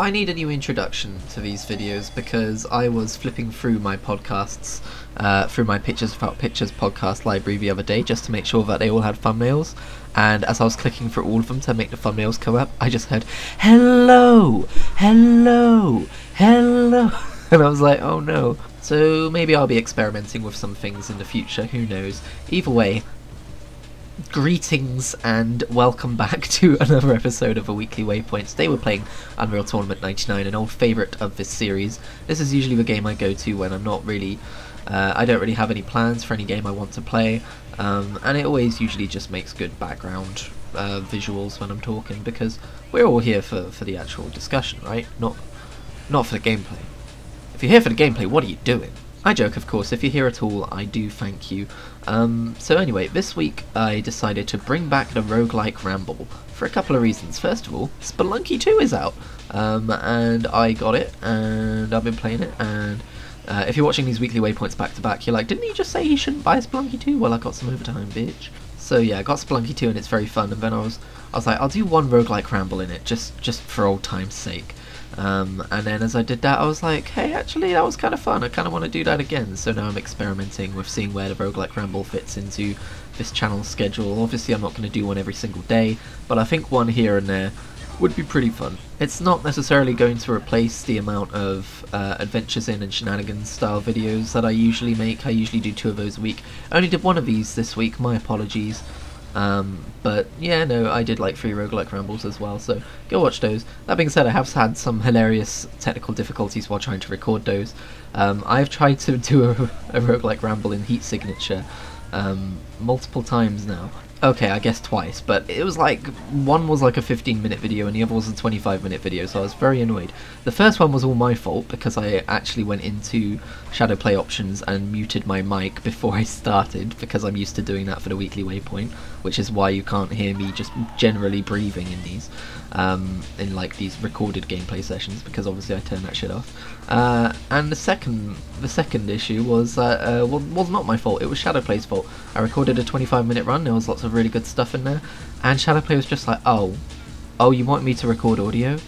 I need a new introduction to these videos because I was flipping through my podcasts, uh, through my Pictures Without Pictures podcast library the other day just to make sure that they all had thumbnails. And as I was clicking through all of them to make the thumbnails come up, I just heard, hello, hello, hello. And I was like, oh no. So maybe I'll be experimenting with some things in the future, who knows. Either way, Greetings and welcome back to another episode of a Weekly Waypoint. Today we're playing Unreal Tournament 99, an old favourite of this series. This is usually the game I go to when I'm not really... Uh, I don't really have any plans for any game I want to play, um, and it always usually just makes good background uh, visuals when I'm talking, because we're all here for, for the actual discussion, right? Not, not for the gameplay. If you're here for the gameplay, what are you doing? I joke, of course. If you're here at all, I do thank you. Um, so anyway, this week I decided to bring back the roguelike ramble for a couple of reasons. First of all, Spelunky 2 is out, um, and I got it, and I've been playing it, and uh, if you're watching these weekly waypoints back to back, you're like, didn't he just say he shouldn't buy Spelunky 2? Well, I got some overtime, bitch. So yeah, I got Spelunky 2 and it's very fun, and then I was, I was like, I'll do one roguelike ramble in it, just, just for old time's sake. Um, and then as I did that, I was like, hey, actually, that was kind of fun. I kind of want to do that again. So now I'm experimenting with seeing where the Roguelike Ramble fits into this channel schedule. Obviously, I'm not going to do one every single day, but I think one here and there would be pretty fun. It's not necessarily going to replace the amount of uh, Adventures in and Shenanigans style videos that I usually make. I usually do two of those a week. I only did one of these this week, my apologies. Um, but yeah, no, I did like three roguelike rambles as well, so go watch those. That being said, I have had some hilarious technical difficulties while trying to record those. Um, I've tried to do a, a roguelike ramble in Heat Signature um, multiple times now, Okay, I guess twice, but it was like, one was like a 15 minute video and the other was a 25 minute video, so I was very annoyed. The first one was all my fault because I actually went into Shadowplay options and muted my mic before I started because I'm used to doing that for the weekly waypoint, which is why you can't hear me just generally breathing in these, um, in like these recorded gameplay sessions because obviously I turn that shit off. Uh, and the second, the second issue was, uh, uh, well, was not my fault, it was Shadowplay's fault. I recorded a 25 minute run, there was lots of really good stuff in there. And Shadowplay was just like, oh, oh, you want me to record audio?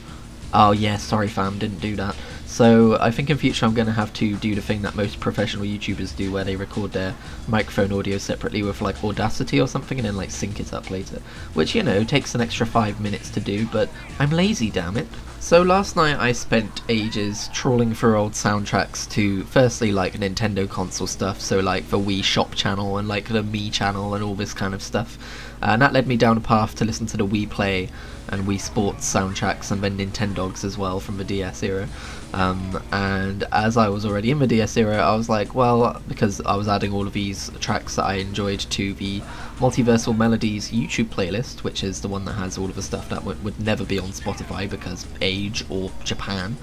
Oh yeah, sorry fam, didn't do that. So I think in future I'm going to have to do the thing that most professional YouTubers do where they record their microphone audio separately with like Audacity or something and then like sync it up later. Which, you know, takes an extra five minutes to do, but I'm lazy, damn it. So last night I spent ages trawling through old soundtracks to firstly like Nintendo console stuff, so like the Wii Shop channel and like the Mii channel and all this kind of stuff. And that led me down a path to listen to the Wii Play and Wii Sports soundtracks and then Nintendogs as well from the DS era. Um, and as I was already in the DS era, I was like, well, because I was adding all of these tracks that I enjoyed to the Multiversal Melodies YouTube playlist, which is the one that has all of the stuff that would never be on Spotify because age or Japan.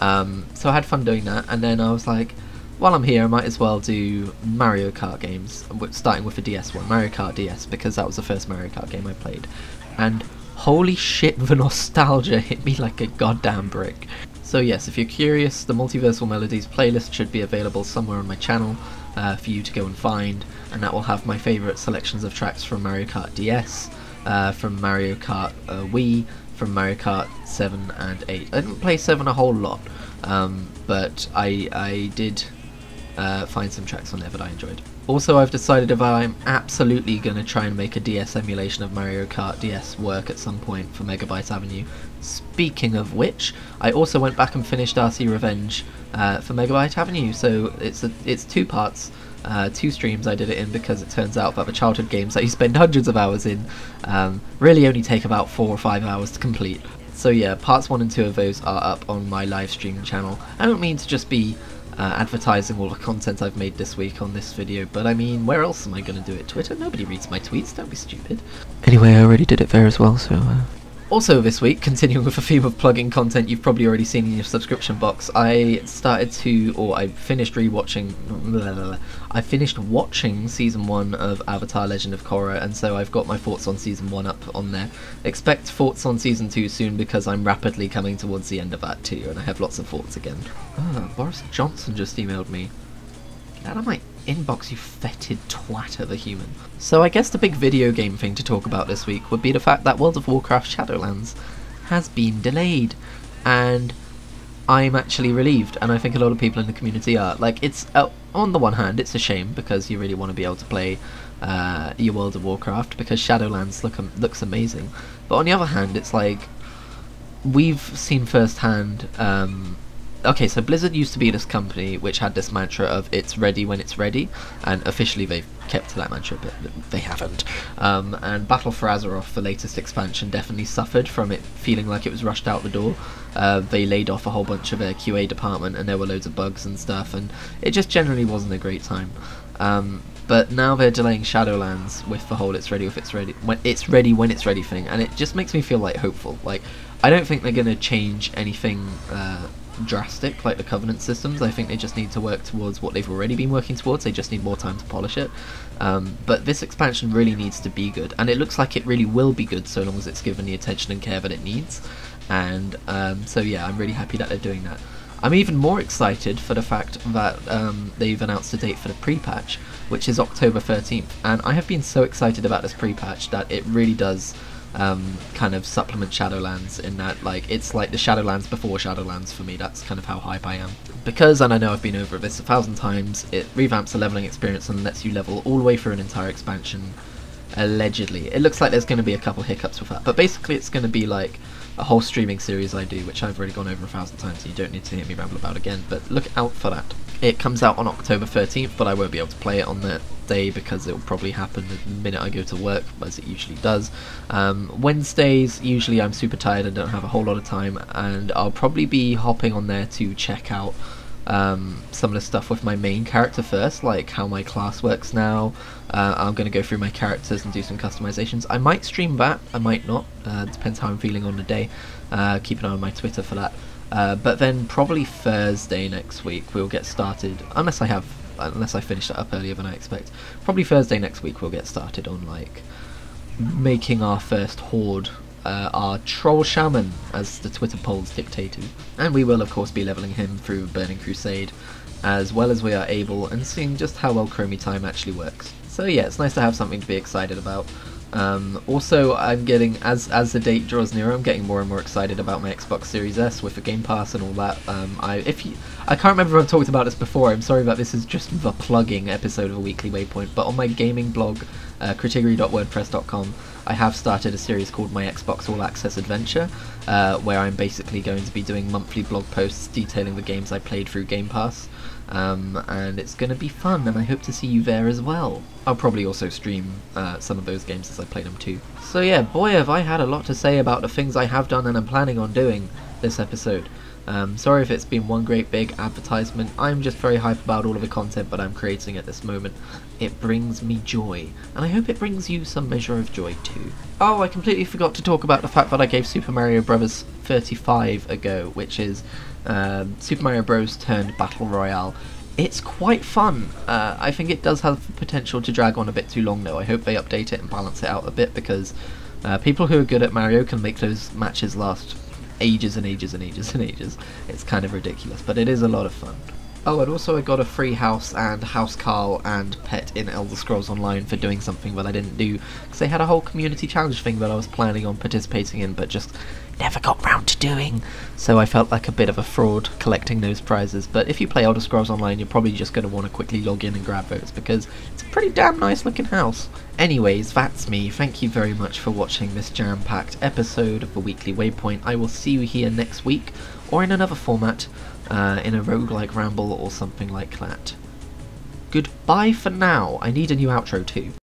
Um, so I had fun doing that, and then I was like, while I'm here, I might as well do Mario Kart games, starting with the DS one, Mario Kart DS, because that was the first Mario Kart game I played. And holy shit, the nostalgia hit me like a goddamn brick. So yes, if you're curious, the Multiversal Melodies playlist should be available somewhere on my channel uh, for you to go and find, and that will have my favourite selections of tracks from Mario Kart DS, uh, from Mario Kart uh, Wii, from Mario Kart 7 and 8. I didn't play 7 a whole lot, um, but I, I did uh, find some tracks on there that I enjoyed. Also, I've decided if I'm absolutely going to try and make a DS emulation of Mario Kart DS work at some point for Megabyte Avenue. Speaking of which, I also went back and finished RC Revenge uh, for Megabyte Avenue, so it's a, it's two parts. Uh, two streams I did it in because it turns out that the childhood games that you spend hundreds of hours in um, really only take about four or five hours to complete. So yeah, parts one and two of those are up on my live streaming channel. I don't mean to just be uh, advertising all the content I've made this week on this video, but I mean, where else am I going to do it? Twitter? Nobody reads my tweets, don't be stupid. Anyway, I already did it there as well, so... Uh... Also this week, continuing with a theme of plugging content you've probably already seen in your subscription box, I started to, or I finished rewatching, blah, blah, blah, I finished watching season 1 of Avatar Legend of Korra, and so I've got my thoughts on season 1 up on there. Expect thoughts on season 2 soon because I'm rapidly coming towards the end of that too, and I have lots of thoughts again. Oh, Boris Johnson just emailed me. Of my inbox, you fetid twat a human. So I guess the big video game thing to talk about this week would be the fact that World of Warcraft Shadowlands has been delayed. and I'm actually relieved, and I think a lot of people in the community are. Like, it's uh, on the one hand, it's a shame because you really want to be able to play uh, your World of Warcraft because Shadowlands look um, looks amazing. But on the other hand, it's like we've seen firsthand. Um, okay, so Blizzard used to be this company which had this mantra of "it's ready when it's ready," and officially they've kept to that mantra, but they haven't. Um, and Battle for Azeroth, the latest expansion, definitely suffered from it feeling like it was rushed out the door. Uh, they laid off a whole bunch of their QA department, and there were loads of bugs and stuff, and it just generally wasn't a great time. Um, but now they're delaying Shadowlands with the whole "it's ready if it's ready when it's ready when it's ready" thing, and it just makes me feel like hopeful. Like I don't think they're gonna change anything. Uh, drastic like the covenant systems. I think they just need to work towards what they've already been working towards. They just need more time to polish it. Um, but this expansion really needs to be good and it looks like it really will be good so long as it's given the attention and care that it needs. And um, so yeah i'm really happy that they're doing that. I'm even more excited for the fact that um, they've announced a date for the pre-patch which is october 13th and i have been so excited about this pre-patch that it really does um, kind of supplement Shadowlands in that like it's like the Shadowlands before Shadowlands for me. That's kind of how hype I am. Because, and I know I've been over this a thousand times, it revamps the leveling experience and lets you level all the way through an entire expansion. Allegedly, it looks like there's going to be a couple hiccups with that, but basically it's going to be like a whole streaming series I do, which I've already gone over a thousand times, so you don't need to hear me ramble about again. But look out for that. It comes out on October 13th, but I won't be able to play it on that day because it will probably happen the minute I go to work, as it usually does. Um, Wednesdays, usually I'm super tired and don't have a whole lot of time, and I'll probably be hopping on there to check out um, some of the stuff with my main character first, like how my class works now. Uh, I'm going to go through my characters and do some customizations. I might stream that, I might not, uh, depends how I'm feeling on the day. Uh, keep an eye on my Twitter for that. Uh, but then probably Thursday next week we'll get started, unless I have, unless I finish that up earlier than I expect. Probably Thursday next week we'll get started on like making our first horde, uh, our troll shaman, as the Twitter polls dictated, and we will of course be leveling him through Burning Crusade, as well as we are able, and seeing just how well Chromie Time actually works. So yeah, it's nice to have something to be excited about. Um, also, I'm getting as as the date draws nearer, I'm getting more and more excited about my Xbox Series S with the Game Pass and all that. Um, I if you, I can't remember if I've talked about this before. I'm sorry, but this is just the plugging episode of a weekly waypoint. But on my gaming blog, uh, I have started a series called My Xbox All Access Adventure, uh, where I'm basically going to be doing monthly blog posts detailing the games I played through Game Pass um, and it's going to be fun, and I hope to see you there as well. I'll probably also stream uh, some of those games as I play them too. So yeah, boy have I had a lot to say about the things I have done and am planning on doing this episode. Um, sorry if it's been one great big advertisement, I'm just very hyped about all of the content that I'm creating at this moment. It brings me joy, and I hope it brings you some measure of joy too. Oh, I completely forgot to talk about the fact that I gave Super Mario Bros. 35 a go, which is um, Super Mario Bros. turned Battle Royale. It's quite fun. Uh, I think it does have the potential to drag on a bit too long though. I hope they update it and balance it out a bit because uh, people who are good at Mario can make those matches last ages and ages and ages and ages. It's kind of ridiculous, but it is a lot of fun. Oh, and also I got a free house and housecarl and pet in Elder Scrolls Online for doing something that I didn't do because they had a whole community challenge thing that I was planning on participating in, but just never got round to doing. So I felt like a bit of a fraud collecting those prizes. But if you play Elder Scrolls Online, you're probably just going to want to quickly log in and grab those because it's a pretty damn nice looking house. Anyways, that's me. Thank you very much for watching this jam-packed episode of the Weekly Waypoint. I will see you here next week, or in another format, uh, in a roguelike ramble or something like that. Goodbye for now. I need a new outro too.